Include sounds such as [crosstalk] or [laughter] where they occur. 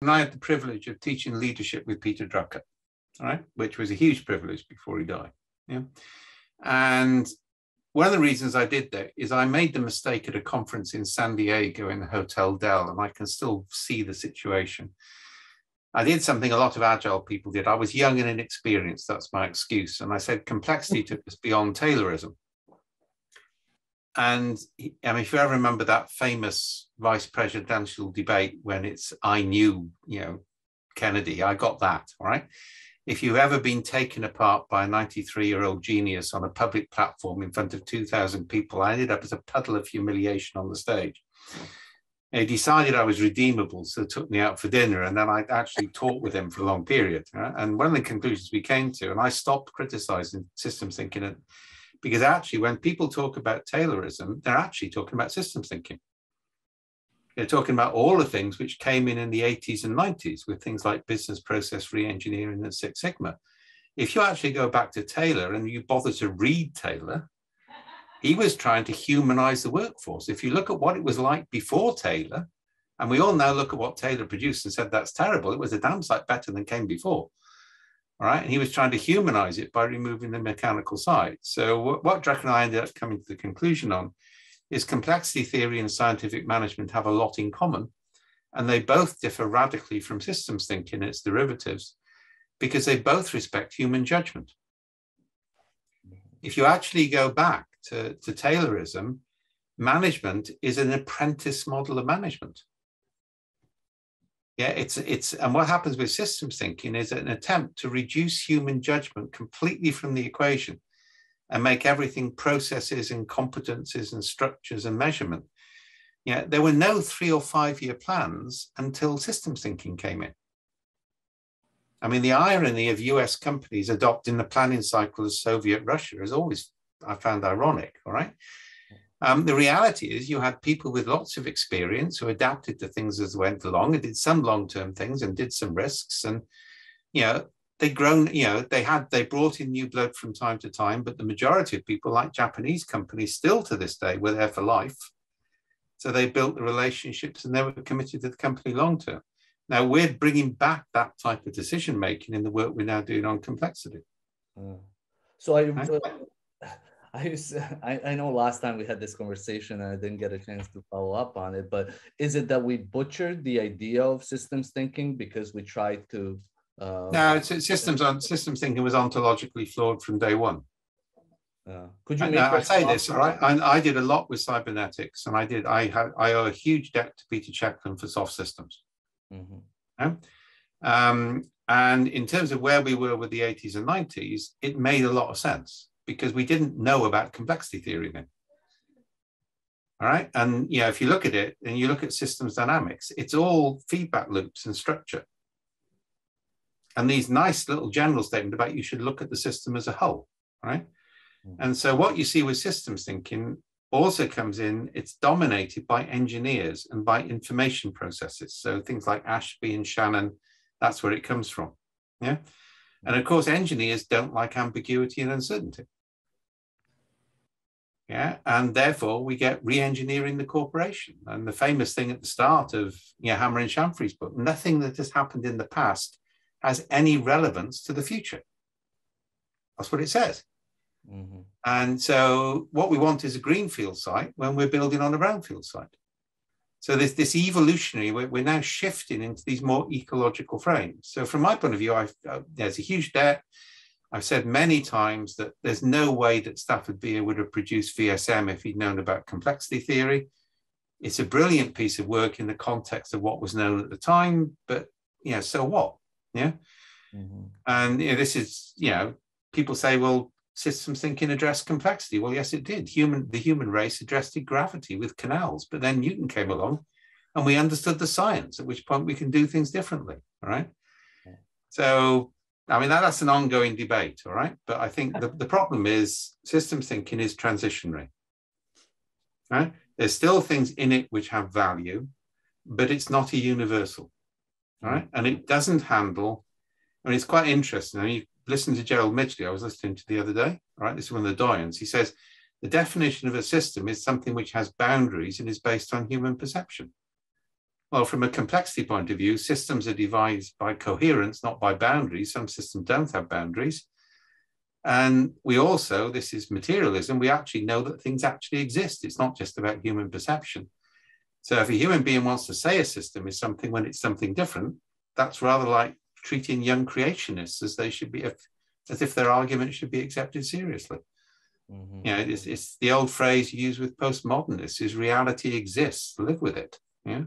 And I had the privilege of teaching leadership with Peter Drucker, right, which was a huge privilege before he died. Yeah. And one of the reasons I did that is I made the mistake at a conference in San Diego in the Hotel Del, and I can still see the situation. I did something a lot of agile people did. I was young and inexperienced. That's my excuse. And I said complexity took us beyond Taylorism. And I mean, if you ever remember that famous vice presidential debate when it's I knew, you know, Kennedy, I got that, right? If you've ever been taken apart by a 93 year old genius on a public platform in front of 2,000 people, I ended up as a puddle of humiliation on the stage. He decided I was redeemable, so took me out for dinner, and then I actually talked with him for a long period. Right? And one of the conclusions we came to, and I stopped criticizing systems thinking because actually, when people talk about Taylorism, they're actually talking about systems thinking. They're talking about all the things which came in in the 80s and 90s with things like business process reengineering and Six Sigma. If you actually go back to Taylor and you bother to read Taylor, he was trying to humanize the workforce. If you look at what it was like before Taylor, and we all now look at what Taylor produced and said that's terrible, it was a damn sight better than came before. All right. And he was trying to humanize it by removing the mechanical side. So, what, what and I ended up coming to the conclusion on is complexity theory and scientific management have a lot in common. And they both differ radically from systems thinking, and its derivatives, because they both respect human judgment. If you actually go back to, to Taylorism, management is an apprentice model of management. Yeah, it's it's and what happens with systems thinking is an attempt to reduce human judgment completely from the equation and make everything processes and competences and structures and measurement. Yeah, there were no three or five year plans until systems thinking came in. I mean, the irony of US companies adopting the planning cycle of Soviet Russia is always, I found ironic, all right? Um, the reality is, you had people with lots of experience who adapted to things as they went along and did some long-term things and did some risks. And you know, they grown. You know, they had they brought in new blood from time to time, but the majority of people, like Japanese companies, still to this day, were there for life. So they built the relationships and they were committed to the company long term. Now we're bringing back that type of decision making in the work we're now doing on complexity. Mm. So I, uh, I, used, [laughs] I, I know last time we had this conversation and I didn't get a chance to follow up on it, but is it that we butchered the idea of systems thinking because we tried to? Uh, no, systems on systems thinking was ontologically flawed from day one. Uh, could you? I say this, all right? I, I, did a lot with cybernetics, and I did. I had. I owe a huge debt to Peter Checkland for soft systems. Mm-hmm. Yeah? Um, and in terms of where we were with the 80s and 90s, it made a lot of sense because we didn't know about complexity theory then. All right. And you know, if you look at it and you look at systems dynamics, it's all feedback loops and structure. And these nice little general statement about you should look at the system as a whole, right? Mm-hmm. And so what you see with systems thinking also comes in, it's dominated by engineers and by information processes. So things like Ashby and Shannon, that's where it comes from. Yeah. And of course, engineers don't like ambiguity and uncertainty. Yeah, and therefore we get re-engineering the corporation. And the famous thing at the start of you know, Hammer and Champy's book, nothing that has happened in the past has any relevance to the future. That's what it says. Mm-hmm. And so what we want is a greenfield site when we're building on a brownfield site. So this, this evolutionary, we're, we're now shifting into these more ecological frames. So from my point of view, I've, uh, there's a huge debt I've said many times that there's no way that Stafford Beer would have produced VSM if he'd known about complexity theory. It's a brilliant piece of work in the context of what was known at the time, but you know, so what? Yeah. Mm-hmm. And you know, this is, you know, people say, well, systems thinking addressed complexity. Well, yes, it did. Human, the human race addressed gravity with canals, but then Newton came along and we understood the science, at which point we can do things differently. All right. So I mean, that, that's an ongoing debate, all right? But I think the, the problem is systems thinking is transitionary. Right? There's still things in it which have value, but it's not a universal. All right. And it doesn't handle, I mean, it's quite interesting. I mean, you listen to Gerald Midgley, I was listening to the other day, all right? This is one of the Doyens. He says the definition of a system is something which has boundaries and is based on human perception. Well, from a complexity point of view, systems are divided by coherence, not by boundaries. Some systems don't have boundaries. And we also, this is materialism, we actually know that things actually exist. It's not just about human perception. So if a human being wants to say a system is something when it's something different, that's rather like treating young creationists as they should be, as if their argument should be accepted seriously. Mm-hmm. You know, it's, it's the old phrase used with postmodernists is reality exists, live with it. Yeah.